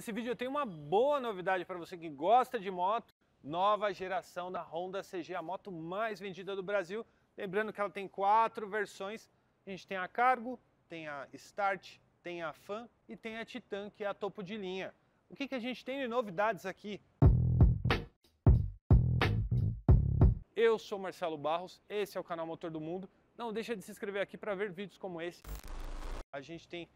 Nesse vídeo eu tenho uma boa novidade para você que gosta de moto, nova geração da Honda CG, a moto mais vendida do Brasil. Lembrando que ela tem quatro versões, a gente tem a Cargo, tem a Start, tem a Fan e tem a Titan, que é a topo de linha. O que, que a gente tem de novidades aqui? Eu sou Marcelo Barros, esse é o canal Motor do Mundo. Não deixa de se inscrever aqui para ver vídeos como esse. A gente tem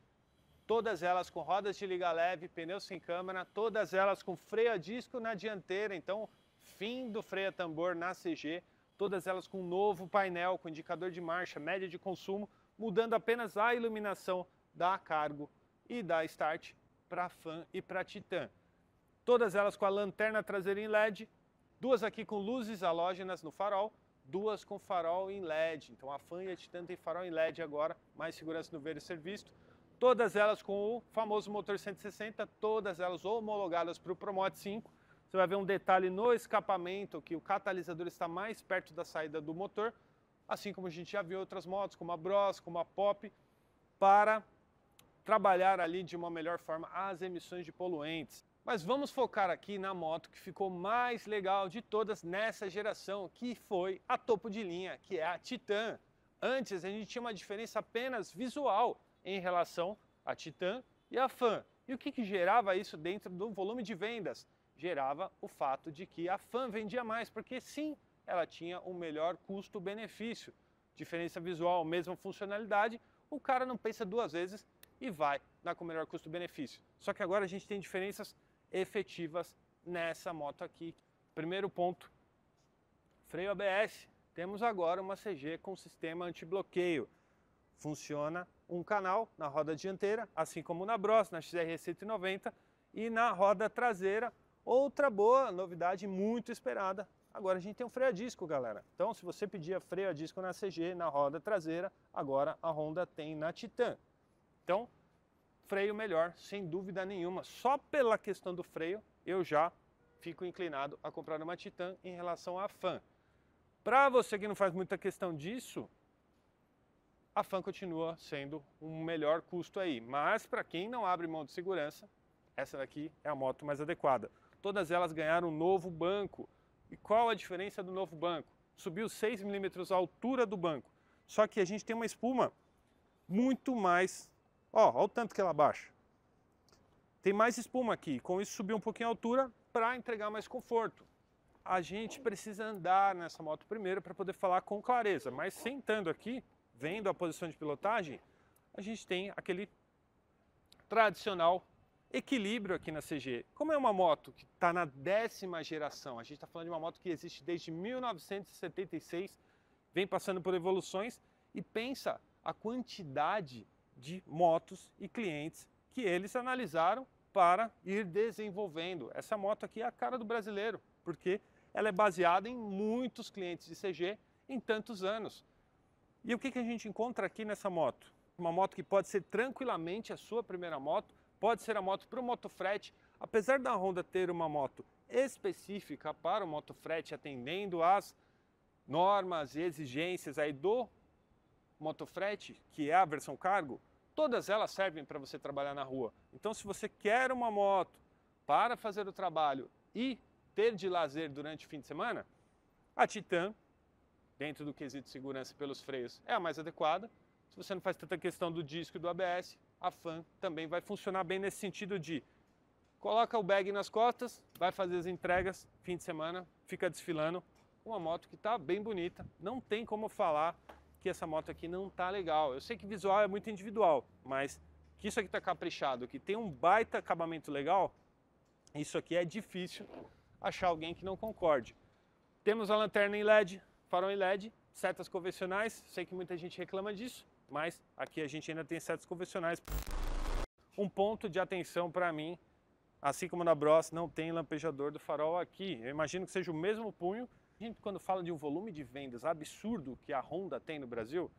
todas elas com rodas de liga leve, pneus sem câmara, todas elas com freio a disco na dianteira, então fim do freio a tambor na CG, todas elas com novo painel, com indicador de marcha, média de consumo, mudando apenas a iluminação da Cargo e da Start para Fan e para Titan. Todas elas com a lanterna traseira em LED, duas aqui com luzes halógenas no farol, duas com farol em LED. Então a Fan e a Titan tem farol em LED agora, mais segurança no ver e ser visto todas elas com o famoso motor 160, todas elas homologadas para o Promote 5. Você vai ver um detalhe no escapamento, que o catalisador está mais perto da saída do motor, assim como a gente já viu outras motos, como a Bros, como a Pop, para trabalhar ali de uma melhor forma as emissões de poluentes. Mas vamos focar aqui na moto que ficou mais legal de todas nessa geração, que foi a topo de linha, que é a Titan. Antes a gente tinha uma diferença apenas visual, em relação à Titan e à Fan. E o que, que gerava isso dentro do volume de vendas? Gerava o fato de que a Fan vendia mais, porque sim, ela tinha um melhor custo-benefício. Diferença visual, mesma funcionalidade, o cara não pensa duas vezes e vai na com melhor custo-benefício. Só que agora a gente tem diferenças efetivas nessa moto aqui. Primeiro ponto, freio ABS. Temos agora uma CG com sistema antibloqueio. Funciona um canal na roda dianteira, assim como na Bros, na XR 190 e na roda traseira. Outra boa novidade muito esperada, agora a gente tem um freio a disco, galera. Então, se você pedia freio a disco na CG, na roda traseira, agora a Honda tem na Titan. Então, freio melhor, sem dúvida nenhuma. Só pela questão do freio, eu já fico inclinado a comprar uma Titan em relação à Fan. Para você que não faz muita questão disso, a FAN continua sendo um melhor custo aí. Mas para quem não abre mão de segurança, essa daqui é a moto mais adequada. Todas elas ganharam um novo banco. E qual a diferença do novo banco? Subiu 6 milímetros a altura do banco. Só que a gente tem uma espuma muito mais... Ó, olha o tanto que ela baixa. Tem mais espuma aqui. Com isso subiu um pouquinho a altura para entregar mais conforto. A gente precisa andar nessa moto primeiro para poder falar com clareza. Mas sentando aqui, vendo a posição de pilotagem, a gente tem aquele tradicional equilíbrio aqui na CG. Como é uma moto que está na décima geração, a gente está falando de uma moto que existe desde 1976, vem passando por evoluções e pensa a quantidade de motos e clientes que eles analisaram para ir desenvolvendo. Essa moto aqui é a cara do brasileiro, porque ela é baseada em muitos clientes de CG em tantos anos. E o que, que a gente encontra aqui nessa moto? Uma moto que pode ser tranquilamente a sua primeira moto, pode ser a moto para o motofrete. Apesar da Honda ter uma moto específica para o motofrete, atendendo às normas e exigências aí do motofrete, que é a versão cargo, todas elas servem para você trabalhar na rua. Então, se você quer uma moto para fazer o trabalho e ter de lazer durante o fim de semana, a Titan dentro do quesito segurança pelos freios, é a mais adequada. Se você não faz tanta questão do disco e do ABS, a FAN também vai funcionar bem nesse sentido de coloca o bag nas costas, vai fazer as entregas, fim de semana, fica desfilando. Uma moto que está bem bonita, não tem como falar que essa moto aqui não está legal. Eu sei que visual é muito individual, mas que isso aqui está caprichado, que tem um baita acabamento legal, isso aqui é difícil achar alguém que não concorde. Temos a lanterna em LED, farol em LED, setas convencionais, sei que muita gente reclama disso, mas aqui a gente ainda tem setas convencionais. Um ponto de atenção para mim, assim como na Bros, não tem lampejador do farol aqui. Eu imagino que seja o mesmo punho. A gente, quando fala de um volume de vendas absurdo que a Honda tem no Brasil,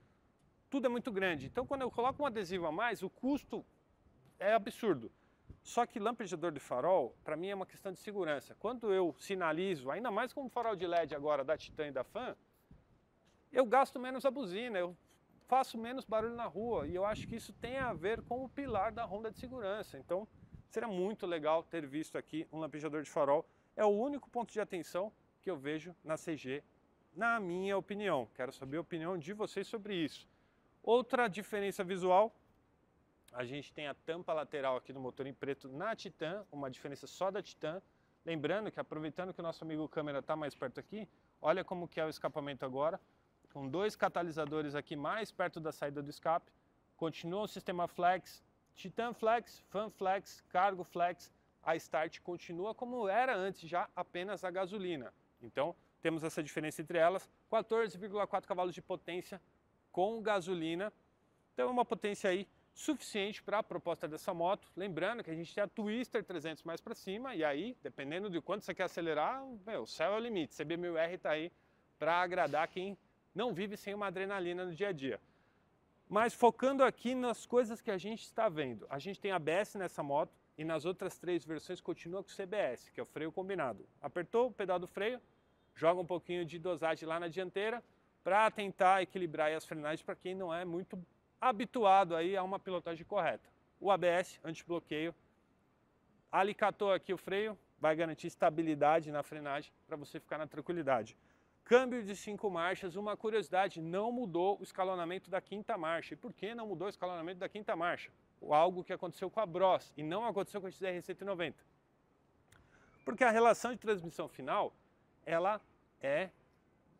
tudo é muito grande. Então, quando eu coloco um adesivo a mais, o custo é absurdo. Só que lampejador de farol, para mim, é uma questão de segurança. Quando eu sinalizo, ainda mais com o farol de LED agora da Titan e da Fan, eu gasto menos a buzina, eu faço menos barulho na rua e eu acho que isso tem a ver com o pilar da Honda de segurança. Então, Seria muito legal ter visto aqui um lampejador de farol. É o único ponto de atenção que eu vejo na CG, na minha opinião. Quero saber a opinião de vocês sobre isso. Outra diferença visual, a gente tem a tampa lateral aqui do motor em preto na Titan, uma diferença só da Titan. Lembrando que aproveitando que o nosso amigo câmera está mais perto aqui, olha como que é o escapamento agora, com dois catalisadores aqui mais perto da saída do escape. Continua o sistema Flex, Titan Flex, Fan Flex, Cargo Flex, a Start continua como era antes já, apenas a gasolina. Então, temos essa diferença entre elas, 14,4 cavalos de potência com gasolina. Então, é uma potência aí suficiente para a proposta dessa moto. Lembrando que a gente tem a Twister 300 mais para cima e aí, dependendo de quanto você quer acelerar, meu, o céu é o limite. CB1000R está aí para agradar quem não vive sem uma adrenalina no dia a dia. Mas focando aqui nas coisas que a gente está vendo. A gente tem ABS nessa moto e nas outras três versões continua com CBS, que é o freio combinado. Apertou o pedal do freio, joga um pouquinho de dosagem lá na dianteira para tentar equilibrar as frenagens para quem não é muito habituado aí a uma pilotagem correta. O ABS, antibloqueio, alicatou aqui o freio, vai garantir estabilidade na frenagem para você ficar na tranquilidade. Câmbio de cinco marchas, uma curiosidade, não mudou o escalonamento da quinta marcha. E por que não mudou o escalonamento da quinta marcha? Algo que aconteceu com a Bros e não aconteceu com a XR190. Porque a relação de transmissão final, ela é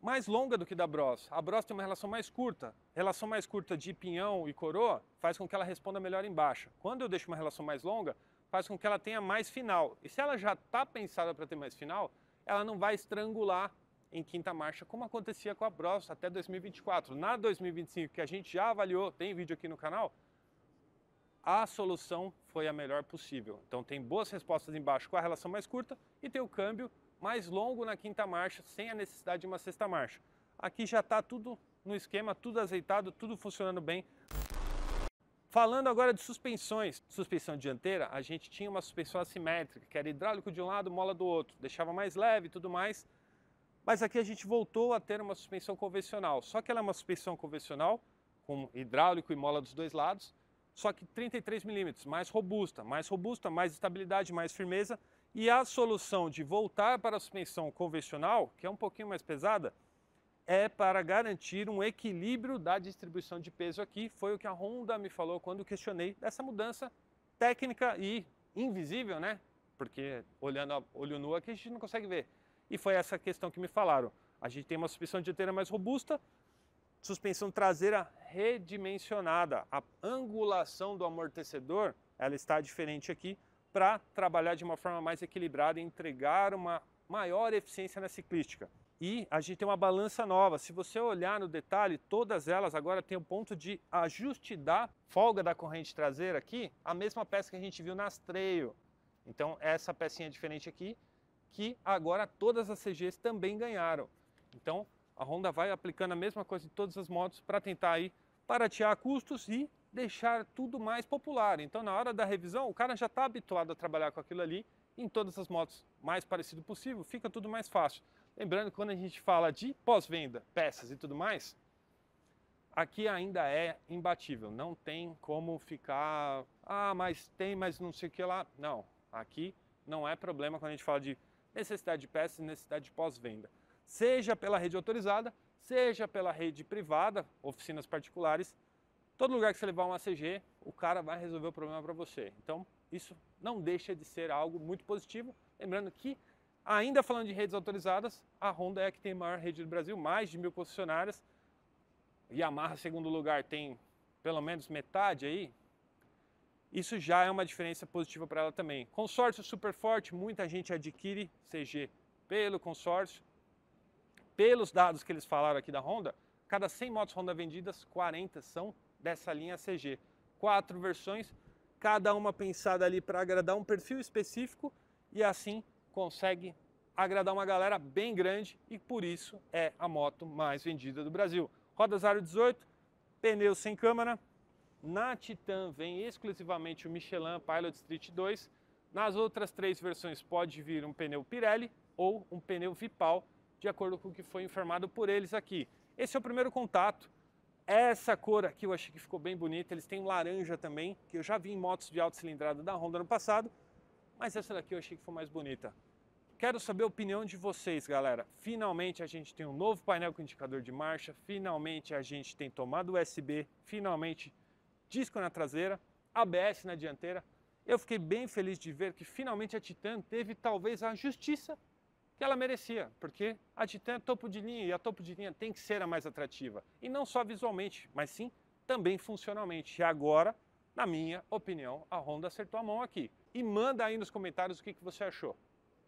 mais longa do que da Bros. A Bros tem uma relação mais curta. Relação mais curta de pinhão e coroa faz com que ela responda melhor em baixa. Quando eu deixo uma relação mais longa, faz com que ela tenha mais final. E se ela já está pensada para ter mais final, ela não vai estrangular em quinta marcha, como acontecia com a Bros até 2024. Na 2025, que a gente já avaliou, tem vídeo aqui no canal, a solução foi a melhor possível. Então tem boas respostas embaixo com a relação mais curta e tem o câmbio mais longo na quinta marcha, sem a necessidade de uma sexta marcha. Aqui já está tudo no esquema, tudo azeitado, tudo funcionando bem. Falando agora de suspensões, suspensão dianteira, a gente tinha uma suspensão assimétrica, que era hidráulico de um lado, mola do outro, deixava mais leve e tudo mais. Mas aqui a gente voltou a ter uma suspensão convencional, só que ela é uma suspensão convencional, com hidráulico e mola dos dois lados, só que 33 milímetros, mais robusta, mais robusta, mais estabilidade, mais firmeza. E a solução de voltar para a suspensão convencional, que é um pouquinho mais pesada, é para garantir um equilíbrio da distribuição de peso aqui. Foi o que a Honda me falou quando questionei dessa mudança técnica e invisível, né? Porque olhando a olho nu aqui a gente não consegue ver e foi essa questão que me falaram. A gente tem uma suspensão dianteira mais robusta, suspensão traseira redimensionada. A angulação do amortecedor ela está diferente aqui para trabalhar de uma forma mais equilibrada e entregar uma maior eficiência na ciclística. E a gente tem uma balança nova. Se você olhar no detalhe, todas elas agora têm o um ponto de ajuste da folga da corrente traseira aqui, a mesma peça que a gente viu nas Trail. Então essa pecinha diferente aqui que agora todas as CGs também ganharam. Então a Honda vai aplicando a mesma coisa em todas as motos para tentar aí baratear custos e deixar tudo mais popular. Então na hora da revisão o cara já está habituado a trabalhar com aquilo ali em todas as motos mais parecido possível, fica tudo mais fácil. Lembrando que quando a gente fala de pós-venda, peças e tudo mais, aqui ainda é imbatível, não tem como ficar, ah, mas tem, mas não sei o que lá. Não, aqui não é problema quando a gente fala de necessidade de peças e necessidade de pós-venda. Seja pela rede autorizada, seja pela rede privada, oficinas particulares, todo lugar que você levar uma CG, o cara vai resolver o problema para você. Então, isso não deixa de ser algo muito positivo. Lembrando que, ainda falando de redes autorizadas, a Honda é a que tem a maior rede do Brasil, mais de mil concessionárias. Yamaha, segundo lugar, tem pelo menos metade aí, isso já é uma diferença positiva para ela também. Consórcio super forte, muita gente adquire CG pelo consórcio. Pelos dados que eles falaram aqui da Honda, cada 100 motos Honda vendidas, 40 são dessa linha CG. Quatro versões, cada uma pensada ali para agradar um perfil específico e assim consegue agradar uma galera bem grande e por isso é a moto mais vendida do Brasil. Rodas aro 18, pneus sem câmara, na Titan vem exclusivamente o Michelin Pilot Street 2. Nas outras três versões pode vir um pneu Pirelli ou um pneu Vipal, de acordo com o que foi informado por eles aqui. Esse é o primeiro contato. Essa cor aqui eu achei que ficou bem bonita. Eles têm laranja também, que eu já vi em motos de alta cilindrada da Honda no passado. mas essa daqui eu achei que foi mais bonita. Quero saber a opinião de vocês, galera. Finalmente a gente tem um novo painel com indicador de marcha, finalmente a gente tem tomada USB, finalmente disco na traseira, ABS na dianteira. Eu fiquei bem feliz de ver que finalmente a Titan teve talvez a justiça que ela merecia, porque a Titan é topo de linha e a topo de linha tem que ser a mais atrativa. E não só visualmente, mas sim também funcionalmente. E agora, na minha opinião, a Honda acertou a mão aqui. E manda aí nos comentários o que, você achou.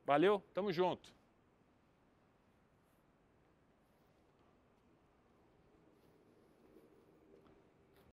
Valeu, tamo junto!